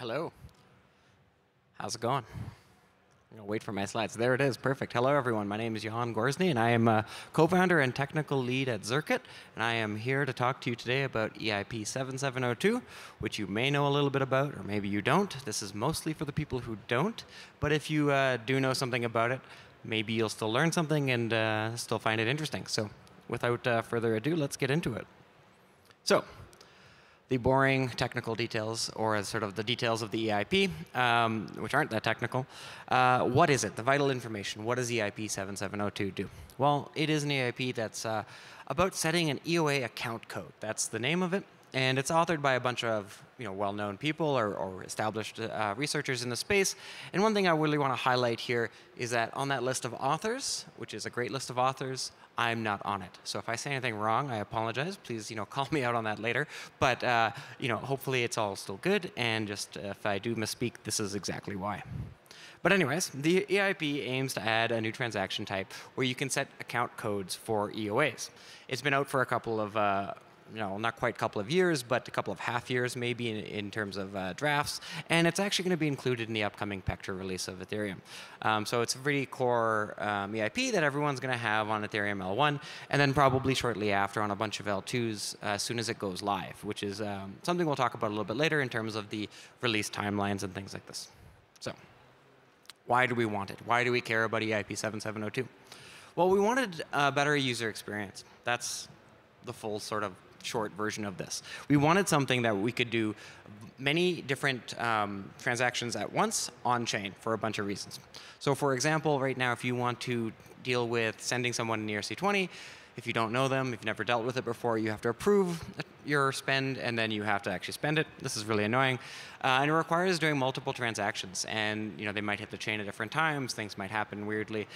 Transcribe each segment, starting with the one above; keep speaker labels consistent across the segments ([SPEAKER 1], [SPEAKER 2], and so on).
[SPEAKER 1] Hello. How's it going? I'm gonna wait for my slides. There it is. Perfect. Hello, everyone. My name is Johan Gorzny, and I am a co-founder and technical lead at Zircuit. And I am here to talk to you today about EIP 7702, which you may know a little bit about, or maybe you don't. This is mostly for the people who don't. But if you uh, do know something about it, maybe you'll still learn something and uh, still find it interesting. So, without uh, further ado, let's get into it. So, the boring technical details, or sort of the details of the EIP, um, which aren't that technical. Uh, what is it? The vital information. What does EIP 7702 do? Well, it is an EIP that's uh, about setting an EOA account code. That's the name of it. And it's authored by a bunch of you know, well-known people or, or established uh, researchers in the space. And one thing I really want to highlight here is that on that list of authors, which is a great list of authors, I'm not on it. So if I say anything wrong, I apologize. Please, you know, call me out on that later. But uh, you know, hopefully it's all still good. And just uh, if I do misspeak, this is exactly why. But anyways, the EIP aims to add a new transaction type where you can set account codes for EOAs. It's been out for a couple of uh, you know, not quite a couple of years, but a couple of half years maybe in, in terms of uh, drafts. And it's actually going to be included in the upcoming Pectra release of Ethereum. Um, so it's a pretty core um, EIP that everyone's going to have on Ethereum L1, and then probably shortly after on a bunch of L2s uh, as soon as it goes live, which is um, something we'll talk about a little bit later in terms of the release timelines and things like this. So why do we want it? Why do we care about EIP 7702? Well, we wanted a better user experience. That's the full sort of short version of this. We wanted something that we could do many different um, transactions at once on chain for a bunch of reasons. So for example, right now, if you want to deal with sending someone an ERC20, if you don't know them, if you've never dealt with it before, you have to approve your spend and then you have to actually spend it. This is really annoying. Uh, and it requires doing multiple transactions and you know they might hit the chain at different times, things might happen weirdly.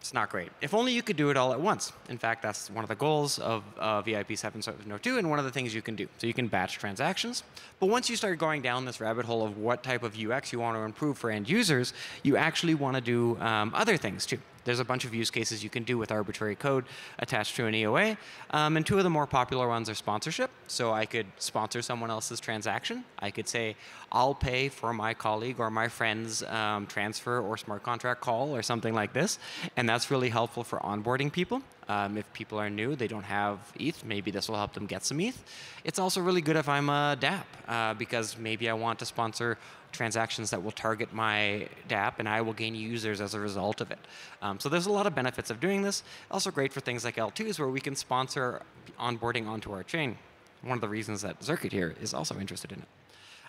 [SPEAKER 1] It's not great. If only you could do it all at once. In fact, that's one of the goals of uh, EIP 702 and one of the things you can do. So you can batch transactions. But once you start going down this rabbit hole of what type of UX you want to improve for end users, you actually want to do um, other things too. There's a bunch of use cases you can do with arbitrary code attached to an EOA. Um, and two of the more popular ones are sponsorship. So I could sponsor someone else's transaction. I could say, I'll pay for my colleague or my friend's um, transfer or smart contract call or something like this. And that's really helpful for onboarding people. Um, if people are new, they don't have ETH, maybe this will help them get some ETH. It's also really good if I'm a dApp, uh, because maybe I want to sponsor transactions that will target my dApp and I will gain users as a result of it. Um, so there's a lot of benefits of doing this. Also great for things like L2s where we can sponsor onboarding onto our chain. One of the reasons that Zircuit here is also interested in it.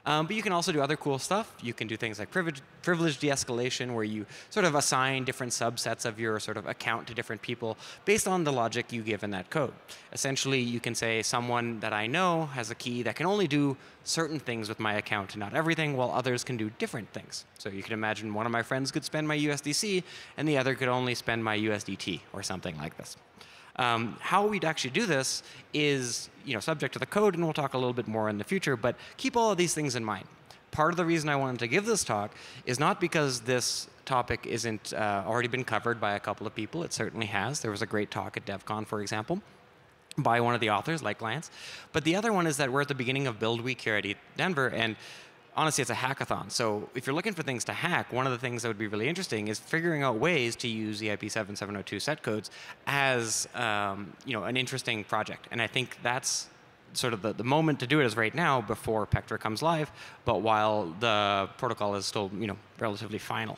[SPEAKER 1] Um, but you can also do other cool stuff. You can do things like privilege, privilege de-escalation, where you sort of assign different subsets of your sort of account to different people based on the logic you give in that code. Essentially, you can say someone that I know has a key that can only do certain things with my account, not everything, while others can do different things. So you can imagine one of my friends could spend my USDC, and the other could only spend my USDT, or something like this. Um, how we'd actually do this is you know, subject to the code, and we'll talk a little bit more in the future, but keep all of these things in mind. Part of the reason I wanted to give this talk is not because this topic isn't uh, already been covered by a couple of people. It certainly has. There was a great talk at DevCon, for example by one of the authors, lightclient. But the other one is that we're at the beginning of Build Week here at Denver, and honestly, it's a hackathon. So if you're looking for things to hack, one of the things that would be really interesting is figuring out ways to use EIP 7702 set codes as um, you know, an interesting project. And I think that's sort of the, the moment to do it is right now before Pectra comes live, but while the protocol is still you know, relatively final.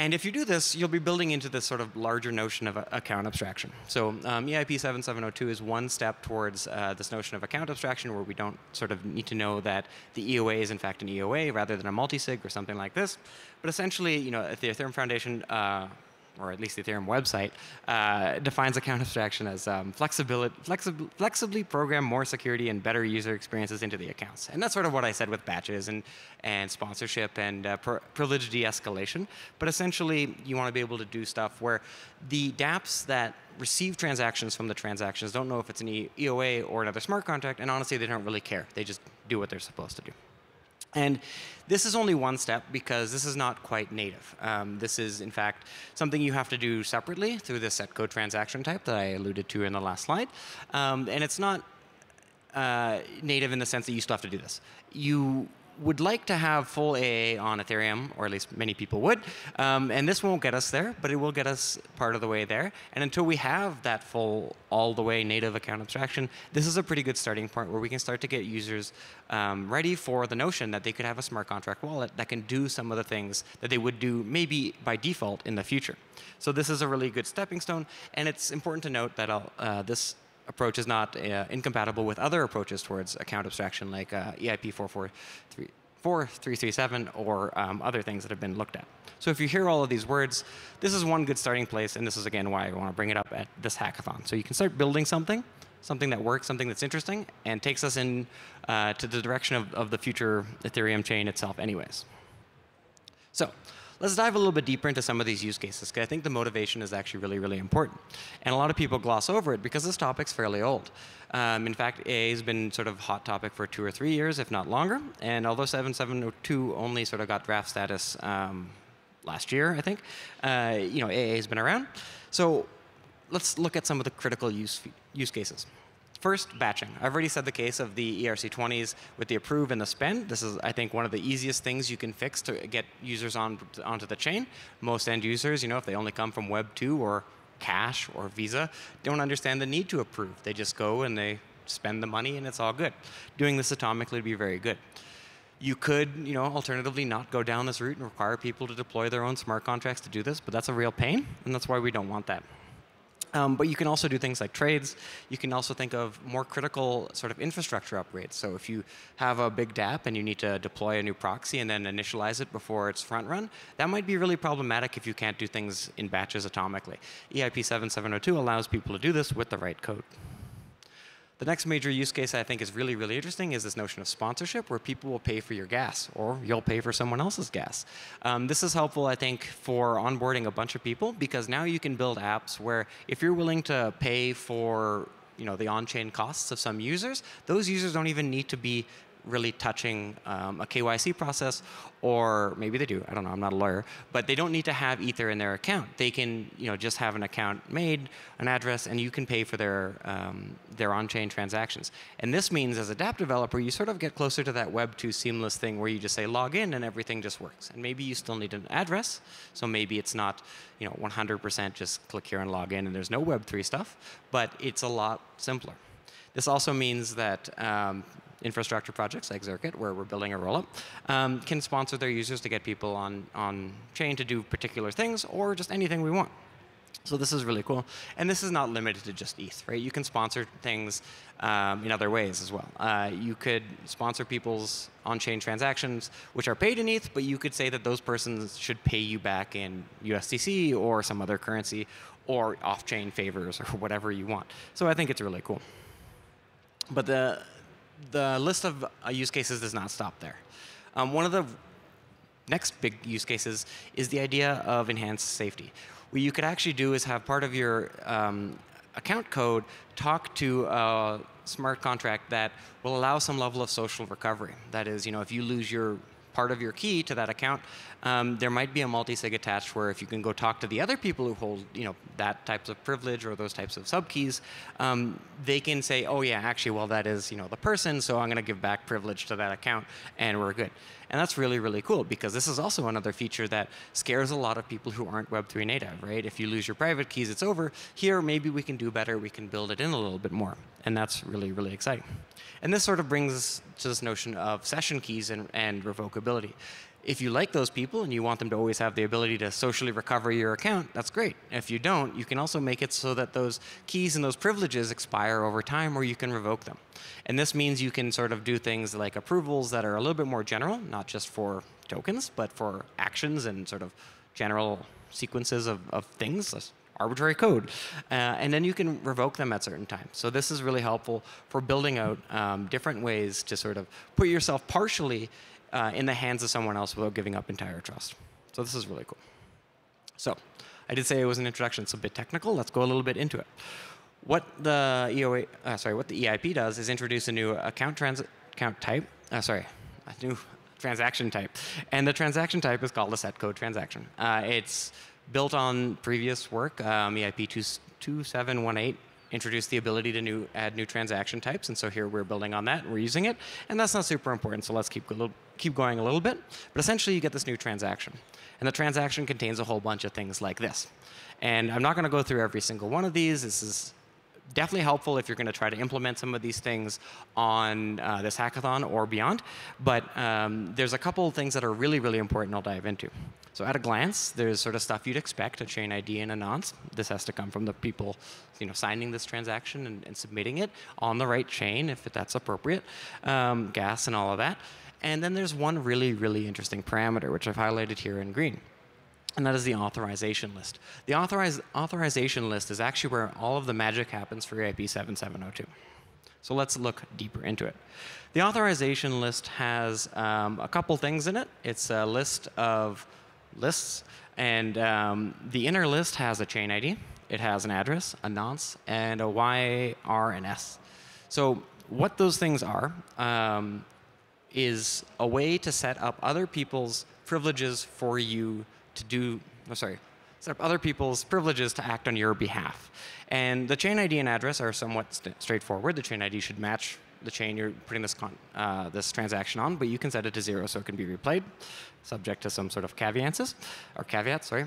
[SPEAKER 1] And if you do this, you'll be building into this sort of larger notion of account abstraction. So um, EIP 7702 is one step towards uh, this notion of account abstraction where we don't sort of need to know that the EOA is in fact an EOA rather than a multisig or something like this. But essentially, you know, at the Ethereum Foundation, uh, or at least the Ethereum website, uh, defines account abstraction as um, flexibility, flexib flexibly program more security and better user experiences into the accounts. And that's sort of what I said with batches and, and sponsorship and uh, privilege de-escalation. But essentially, you want to be able to do stuff where the dApps that receive transactions from the transactions don't know if it's an EOA or another smart contract, and honestly, they don't really care. They just do what they're supposed to do. And this is only one step because this is not quite native. Um, this is, in fact, something you have to do separately through the set code transaction type that I alluded to in the last slide. Um, and it's not uh, native in the sense that you still have to do this. You would like to have full AA on Ethereum, or at least many people would. Um, and this won't get us there, but it will get us part of the way there. And until we have that full, all the way native account abstraction, this is a pretty good starting point where we can start to get users um, ready for the notion that they could have a smart contract wallet that can do some of the things that they would do maybe by default in the future. So this is a really good stepping stone. And it's important to note that uh, this approach is not uh, incompatible with other approaches towards account abstraction like uh, EIP 4337 or um, other things that have been looked at. So if you hear all of these words, this is one good starting place, and this is again why I want to bring it up at this hackathon. So you can start building something, something that works, something that's interesting, and takes us in uh, to the direction of, of the future Ethereum chain itself anyways. So Let's dive a little bit deeper into some of these use cases, because I think the motivation is actually really, really important. And a lot of people gloss over it because this topic's fairly old. Um, in fact, AA has been sort of hot topic for two or three years, if not longer. And although 7702 only sort of got draft status um, last year, I think, uh, you know, AA has been around. So let's look at some of the critical use, use cases. First, batching. I've already said the case of the ERC20s with the approve and the spend. This is, I think, one of the easiest things you can fix to get users on onto the chain. Most end users, you know, if they only come from Web 2 or Cash or Visa, don't understand the need to approve. They just go and they spend the money and it's all good. Doing this atomically would be very good. You could, you know, alternatively not go down this route and require people to deploy their own smart contracts to do this, but that's a real pain, and that's why we don't want that. Um, but you can also do things like trades. You can also think of more critical sort of infrastructure upgrades. So if you have a big DApp and you need to deploy a new proxy and then initialize it before it's front run, that might be really problematic if you can't do things in batches atomically. EIP 7702 allows people to do this with the right code. The next major use case I think is really, really interesting is this notion of sponsorship, where people will pay for your gas, or you'll pay for someone else's gas. Um, this is helpful, I think, for onboarding a bunch of people, because now you can build apps where if you're willing to pay for you know, the on-chain costs of some users, those users don't even need to be really touching um, a KYC process, or maybe they do. I don't know. I'm not a lawyer, but they don't need to have Ether in their account. They can, you know, just have an account made, an address, and you can pay for their um, their on-chain transactions. And this means, as a dApp developer, you sort of get closer to that Web 2 seamless thing where you just say log in and everything just works. And maybe you still need an address, so maybe it's not, you know, 100% just click here and log in, and there's no Web 3 stuff, but it's a lot simpler. This also means that um, infrastructure projects like Zircuit, where we're building a rollup, um, can sponsor their users to get people on, on chain to do particular things or just anything we want. So this is really cool. And this is not limited to just ETH, right? You can sponsor things um, in other ways as well. Uh, you could sponsor people's on-chain transactions, which are paid in ETH, but you could say that those persons should pay you back in USDC or some other currency or off-chain favors or whatever you want. So I think it's really cool. But the, the list of uh, use cases does not stop there. Um, one of the next big use cases is the idea of enhanced safety. What you could actually do is have part of your um, account code talk to a smart contract that will allow some level of social recovery. That is, you know, if you lose your part of your key to that account, um, there might be a multi-sig attached where if you can go talk to the other people who hold you know that types of privilege or those types of subkeys, um, they can say, oh yeah, actually, well that is you know the person, so I'm going to give back privilege to that account, and we're good. And that's really, really cool because this is also another feature that scares a lot of people who aren't Web3 native, right? If you lose your private keys, it's over. Here, maybe we can do better. We can build it in a little bit more. And that's really, really exciting. And this sort of brings us to this notion of session keys and, and revocability. If you like those people and you want them to always have the ability to socially recover your account, that's great. If you don't, you can also make it so that those keys and those privileges expire over time or you can revoke them. And this means you can sort of do things like approvals that are a little bit more general, not just for tokens, but for actions and sort of general sequences of, of things, arbitrary code. Uh, and then you can revoke them at certain times. So this is really helpful for building out um, different ways to sort of put yourself partially uh, in the hands of someone else without giving up entire trust. So this is really cool. So I did say it was an introduction. It's a bit technical. Let's go a little bit into it. What the EOA, uh, sorry, what the EIP does is introduce a new account trans account type. Uh, sorry, a new transaction type, and the transaction type is called a set code transaction. Uh, it's built on previous work, um, EIP 2718 introduced the ability to new, add new transaction types, and so here we're building on that, and we're using it, and that's not super important, so let's keep, keep going a little bit. But essentially, you get this new transaction, and the transaction contains a whole bunch of things like this. And I'm not going to go through every single one of these. This is definitely helpful if you're going to try to implement some of these things on uh, this hackathon or beyond. But um, there's a couple of things that are really, really important I'll dive into. So at a glance, there's sort of stuff you'd expect, a chain ID and a nonce. This has to come from the people you know, signing this transaction and, and submitting it on the right chain, if that's appropriate, um, gas and all of that. And then there's one really, really interesting parameter, which I've highlighted here in green and that is the authorization list. The authorization list is actually where all of the magic happens for EIP 7702. So let's look deeper into it. The authorization list has um, a couple things in it. It's a list of lists, and um, the inner list has a chain ID. It has an address, a nonce, and a Y, R, and S. So what those things are um, is a way to set up other people's privileges for you to do, oh, sorry, set up other people's privileges to act on your behalf. And the chain ID and address are somewhat st straightforward. The chain ID should match the chain you're putting this, uh, this transaction on, but you can set it to zero so it can be replayed, subject to some sort of caveats, or caveats, sorry.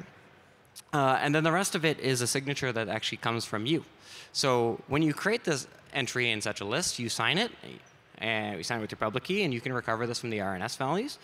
[SPEAKER 1] Uh, and then the rest of it is a signature that actually comes from you. So when you create this entry in such a list, you sign it, and we sign it with your public key, and you can recover this from the RNS values.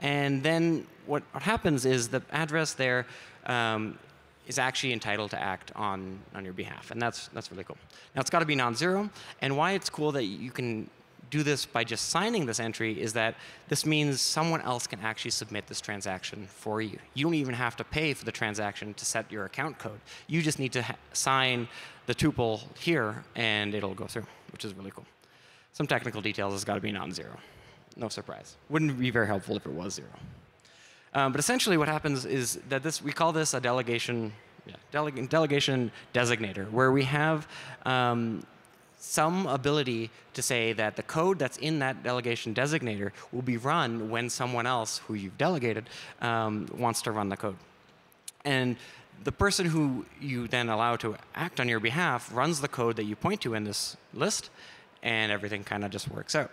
[SPEAKER 1] And then what, what happens is the address there um, is actually entitled to act on, on your behalf. And that's, that's really cool. Now, it's got to be non-zero. And why it's cool that you can do this by just signing this entry is that this means someone else can actually submit this transaction for you. You don't even have to pay for the transaction to set your account code. You just need to sign the tuple here, and it'll go through, which is really cool. Some technical details has got to be non-zero no surprise. Wouldn't be very helpful if it was zero. Um, but essentially what happens is that this, we call this a delegation, yeah, deleg delegation designator, where we have um, some ability to say that the code that's in that delegation designator will be run when someone else who you've delegated um, wants to run the code. And the person who you then allow to act on your behalf runs the code that you point to in this list, and everything kind of just works out.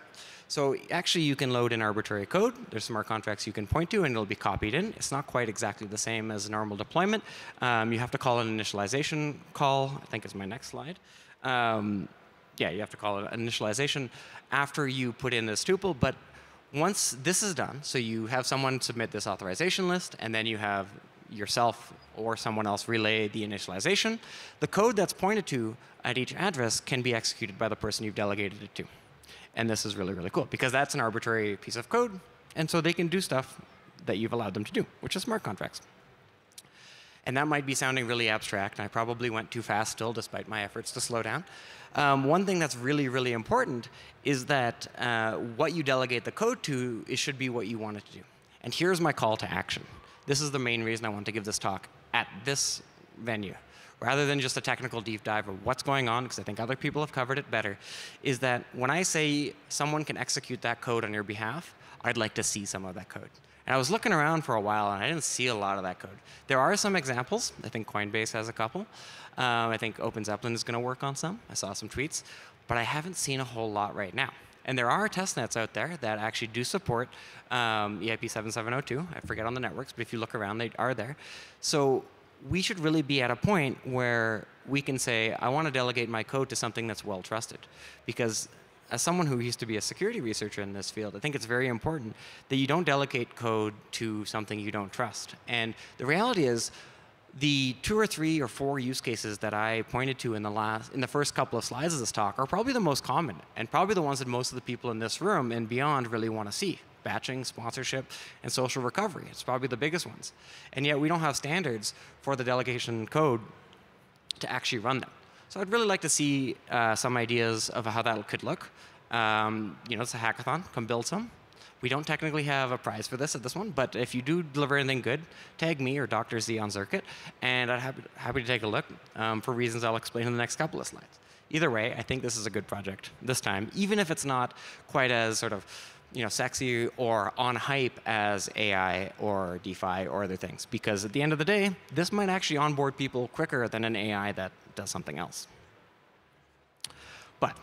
[SPEAKER 1] So actually, you can load in arbitrary code. There's smart contracts you can point to, and it'll be copied in. It's not quite exactly the same as normal deployment. Um, you have to call an initialization call. I think is my next slide. Um, yeah, you have to call it initialization after you put in this tuple. But once this is done, so you have someone submit this authorization list, and then you have yourself or someone else relay the initialization, the code that's pointed to at each address can be executed by the person you've delegated it to. And this is really, really cool because that's an arbitrary piece of code. And so they can do stuff that you've allowed them to do, which is smart contracts. And that might be sounding really abstract. I probably went too fast still, despite my efforts to slow down. Um, one thing that's really, really important is that uh, what you delegate the code to is, should be what you want it to do. And here's my call to action. This is the main reason I want to give this talk at this venue rather than just a technical deep dive of what's going on, because I think other people have covered it better, is that when I say someone can execute that code on your behalf, I'd like to see some of that code. And I was looking around for a while, and I didn't see a lot of that code. There are some examples. I think Coinbase has a couple. Um, I think OpenZeppelin is going to work on some. I saw some tweets. But I haven't seen a whole lot right now. And there are testnets out there that actually do support um, EIP 7702. I forget on the networks, but if you look around, they are there. So we should really be at a point where we can say, I want to delegate my code to something that's well trusted. Because as someone who used to be a security researcher in this field, I think it's very important that you don't delegate code to something you don't trust. And the reality is, the two or three or four use cases that I pointed to in the last, in the first couple of slides of this talk are probably the most common, and probably the ones that most of the people in this room and beyond really want to see batching, sponsorship, and social recovery. It's probably the biggest ones. And yet we don't have standards for the delegation code to actually run them. So I'd really like to see uh, some ideas of how that could look. Um, you know, it's a hackathon. Come build some. We don't technically have a prize for this at this one, but if you do deliver anything good, tag me or Dr. Z on Zircuit, and I'd happy, happy to take a look um, for reasons I'll explain in the next couple of slides. Either way, I think this is a good project this time, even if it's not quite as sort of you know, sexy or on hype as AI or DeFi or other things. Because at the end of the day, this might actually onboard people quicker than an AI that does something else. But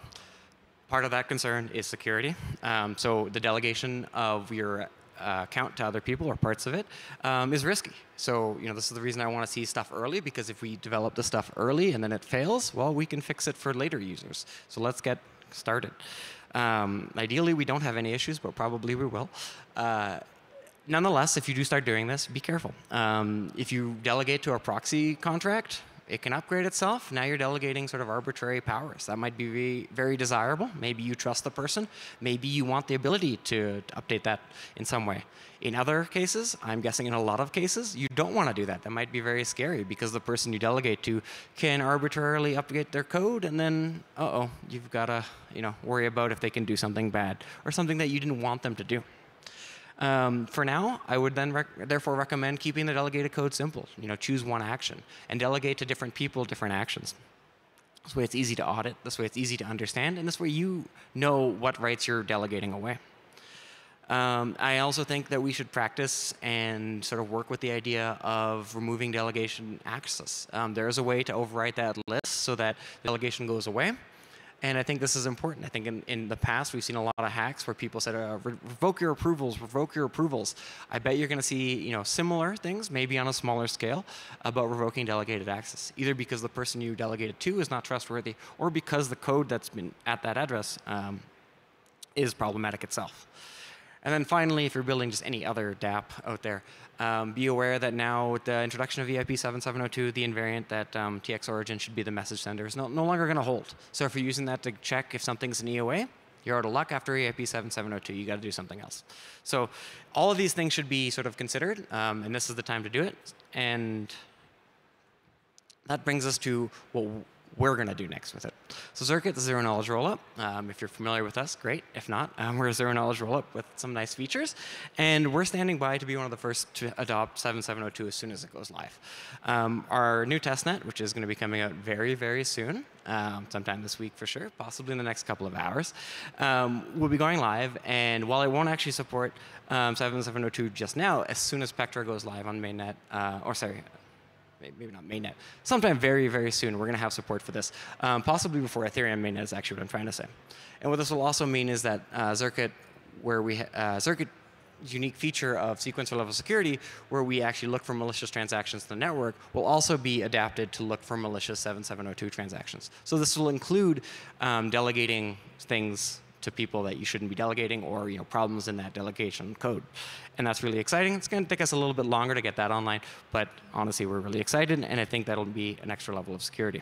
[SPEAKER 1] part of that concern is security. Um, so the delegation of your uh, account to other people or parts of it um, is risky. So you know this is the reason I want to see stuff early because if we develop the stuff early and then it fails, well, we can fix it for later users. So let's get started. Um, ideally, we don't have any issues, but probably we will. Uh, nonetheless, if you do start doing this, be careful. Um, if you delegate to a proxy contract, it can upgrade itself. Now you're delegating sort of arbitrary powers. That might be very desirable. Maybe you trust the person. Maybe you want the ability to update that in some way. In other cases, I'm guessing in a lot of cases, you don't want to do that. That might be very scary because the person you delegate to can arbitrarily update their code, and then, uh-oh, you've got to you know, worry about if they can do something bad or something that you didn't want them to do. Um, for now, I would then rec therefore recommend keeping the delegated code simple. You know, choose one action and delegate to different people different actions. This way it's easy to audit, this way it's easy to understand, and this way you know what rights you're delegating away. Um, I also think that we should practice and sort of work with the idea of removing delegation access. Um, there is a way to overwrite that list so that delegation goes away. And I think this is important. I think in, in the past, we've seen a lot of hacks where people said, uh, revoke your approvals, revoke your approvals. I bet you're going to see you know, similar things, maybe on a smaller scale, about revoking delegated access, either because the person you delegated to is not trustworthy, or because the code that's been at that address um, is problematic itself. And then finally, if you're building just any other dApp out there, um, be aware that now with the introduction of EIP 7702, the invariant that um, TX origin should be the message sender is no, no longer going to hold. So if you're using that to check if something's an EOA, you're out of luck after EIP 7702. You got to do something else. So all of these things should be sort of considered, um, and this is the time to do it. And that brings us to what we're going to do next with it. So Zircuit, the zero knowledge rollup. Um, if you're familiar with us, great. If not, um, we're a zero knowledge rollup with some nice features. And we're standing by to be one of the first to adopt 7702 as soon as it goes live. Um, our new testnet, which is going to be coming out very, very soon, um, sometime this week for sure, possibly in the next couple of hours, um, will be going live. And while it won't actually support um, 7702 just now, as soon as Pectra goes live on mainnet, uh, or sorry, maybe not mainnet, sometime very, very soon, we're going to have support for this, um, possibly before Ethereum mainnet is actually what I'm trying to say. And what this will also mean is that uh, where we, uh, unique feature of sequencer level security where we actually look for malicious transactions in the network will also be adapted to look for malicious 7702 transactions. So this will include um, delegating things to people that you shouldn't be delegating or you know, problems in that delegation code. And that's really exciting. It's going to take us a little bit longer to get that online, but honestly, we're really excited, and I think that'll be an extra level of security.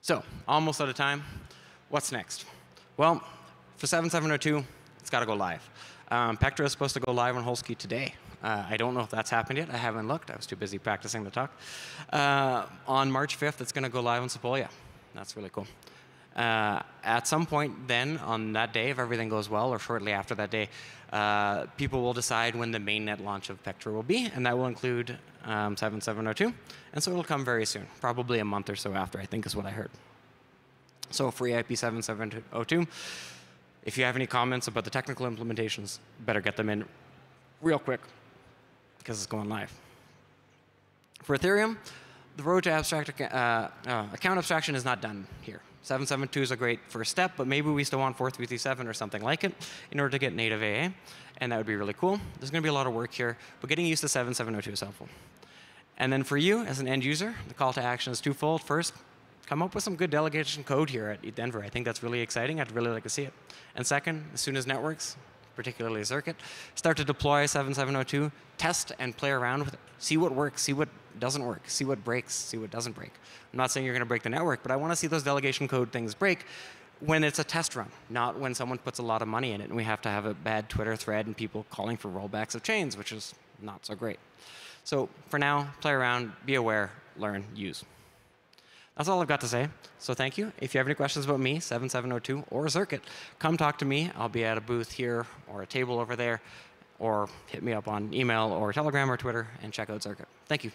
[SPEAKER 1] So, almost out of time. What's next? Well, for 7702, it's got to go live. Um, Pectra is supposed to go live on Holesky today. Uh, I don't know if that's happened yet. I haven't looked. I was too busy practicing the talk. Uh, on March 5th, it's going to go live on Sepolia. That's really cool. Uh, at some point then, on that day, if everything goes well, or shortly after that day, uh, people will decide when the mainnet launch of Pectra will be, and that will include um, 7702. And so it'll come very soon, probably a month or so after, I think is what I heard. So for IP 7702, if you have any comments about the technical implementations, better get them in real quick, because it's going live. For Ethereum, the road to abstract uh, uh, account abstraction is not done here. 772 is a great first step, but maybe we still want 4337 or something like it in order to get native AA, and that would be really cool. There's going to be a lot of work here, but getting used to 7702 is helpful. And then for you, as an end user, the call to action is twofold. First, come up with some good delegation code here at Denver. I think that's really exciting. I'd really like to see it. And second, as soon as networks, particularly Zircuit, start to deploy 7702, test and play around with it. See what works, see what doesn't work, see what breaks, see what doesn't break. I'm not saying you're going to break the network, but I want to see those delegation code things break when it's a test run, not when someone puts a lot of money in it and we have to have a bad Twitter thread and people calling for rollbacks of chains, which is not so great. So for now, play around, be aware, learn, use. That's all I've got to say. So thank you. If you have any questions about me, 7702 or Zircuit, come talk to me. I'll be at a booth here or a table over there, or hit me up on email or Telegram or Twitter and check out Zircuit. Thank you.